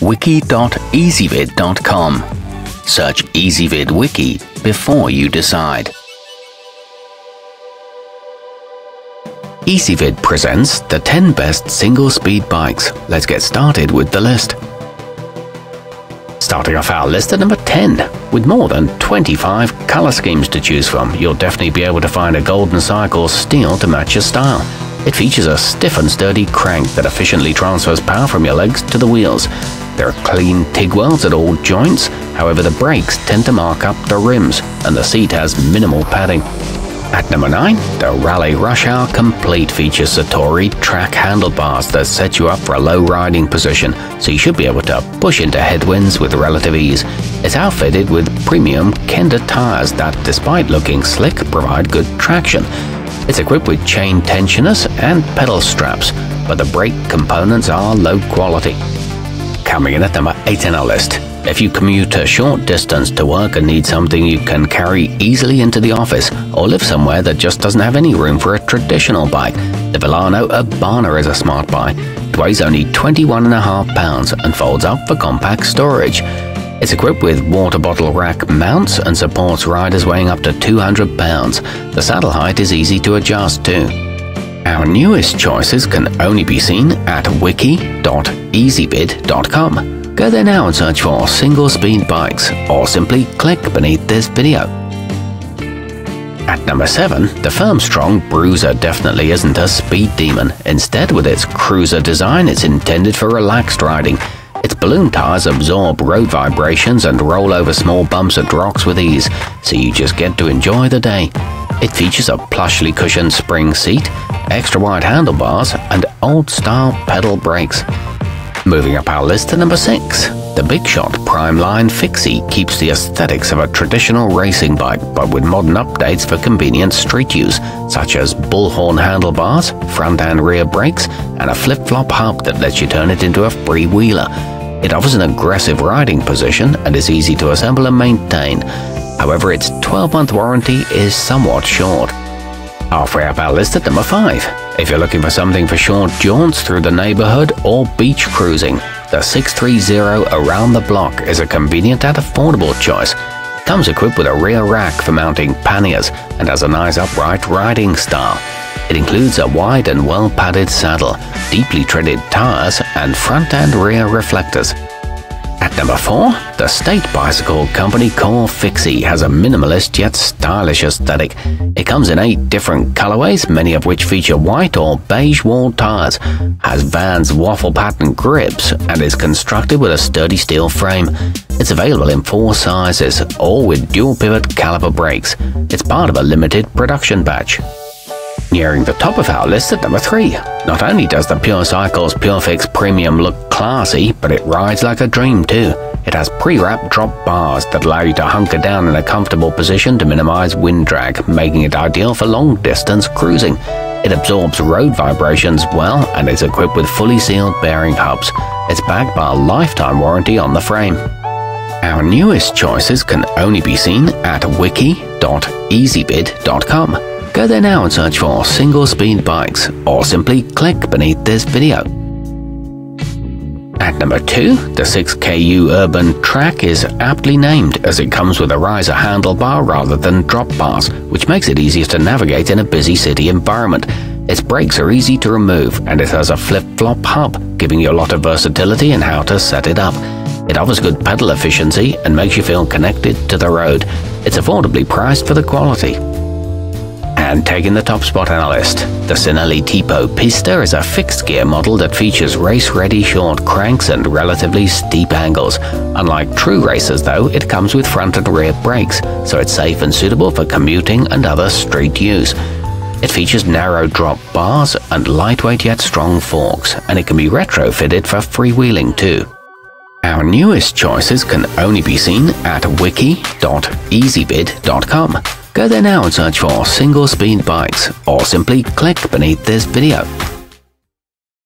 wiki.ezvid.com. Search Ezvid Wiki before you decide. Ezvid presents the 10 best single speed bikes. Let's get started with the list. Starting off our list at number 10. With more than 25 colour schemes to choose from, you'll definitely be able to find a Golden Cycle steel to match your style. It features a stiff and sturdy crank that efficiently transfers power from your legs to the wheels. There are clean TIG welds at all joints, however the brakes tend to mark up the rims, and the seat has minimal padding. At number 9, the Raleigh Rush Hour Complete features Satori track handlebars that set you up for a low riding position, so you should be able to push into headwinds with relative ease. It's outfitted with premium Kenda tires that, despite looking slick, provide good traction. It's equipped with chain tensioners and pedal straps, but the brake components are low quality. Coming in at number 8 in our list, if you commute a short distance to work and need something you can carry easily into the office, or live somewhere that just doesn't have any room for a traditional bike, the Vilano Urbana is a smart bike. It weighs only 21.5 pounds and folds up for compact storage. It's equipped with water bottle rack mounts and supports riders weighing up to 200 pounds. The saddle height is easy to adjust too. Our newest choices can only be seen at wiki.ezvid.com. Go there now and search for single speed bikes or simply click beneath this video. At number 7, the Firmstrong Bruiser definitely isn't a speed demon. Instead, with its cruiser design, it's intended for relaxed riding. Its balloon tires absorb road vibrations and roll over small bumps and rocks with ease, so you just get to enjoy the day. It features a plushly cushioned spring seat, extra wide handlebars, and old style pedal brakes. Moving up our list to number 6. The Big Shot Prime Line Fixie keeps the aesthetics of a traditional racing bike but with modern updates for convenient street use, such as bullhorn handlebars, front and rear brakes, and a flip-flop hub that lets you turn it into a freewheeler. It offers an aggressive riding position and is easy to assemble and maintain. However, its 12-month warranty is somewhat short. Halfway up our list at number 5. If you're looking for something for short jaunts through the neighborhood or beach cruising, the sixthreezero Around the Block is a convenient and affordable choice. Comes equipped with a rear rack for mounting panniers and has a nice upright riding style. It includes a wide and well-padded saddle, deeply treaded tires, and front and rear reflectors. At number 4, the State Bicycle Company Core Fixie has a minimalist yet stylish aesthetic. It comes in 8 different colorways, many of which feature white or beige wall tires, has Vans waffle pattern grips, and is constructed with a sturdy steel frame. It's available in 4 sizes, all with dual pivot caliper brakes. It's part of a limited production batch. Nearing the top of our list at number 3. Not only does the Pure Cycles PureFix Premium look classy, but it rides like a dream too. It has pre-wrapped drop bars that allow you to hunker down in a comfortable position to minimize wind drag, making it ideal for long-distance cruising. It absorbs road vibrations well and is equipped with fully sealed bearing hubs. It's backed by a lifetime warranty on the frame. Our newest choices can only be seen at wiki.ezvid.com. Go there now and search for single speed bikes or simply click beneath this video. At number 2, the 6KU Urban Track is aptly named as it comes with a riser handlebar rather than drop bars, which makes it easier to navigate in a busy city environment. Its brakes are easy to remove and it has a flip-flop hub, giving you a lot of versatility in how to set it up. It offers good pedal efficiency and makes you feel connected to the road. It's affordably priced for the quality. And taking the top spot on our list, the Cinelli Tipo Pista is a fixed gear model that features race-ready short cranks and relatively steep angles. Unlike true racers though, it comes with front and rear brakes, so it's safe and suitable for commuting and other street use. It features narrow drop bars and lightweight yet strong forks, and it can be retrofitted for freewheeling too. Our newest choices can only be seen at wiki.ezvid.com. Go there now and search for single speed bikes or simply click beneath this video.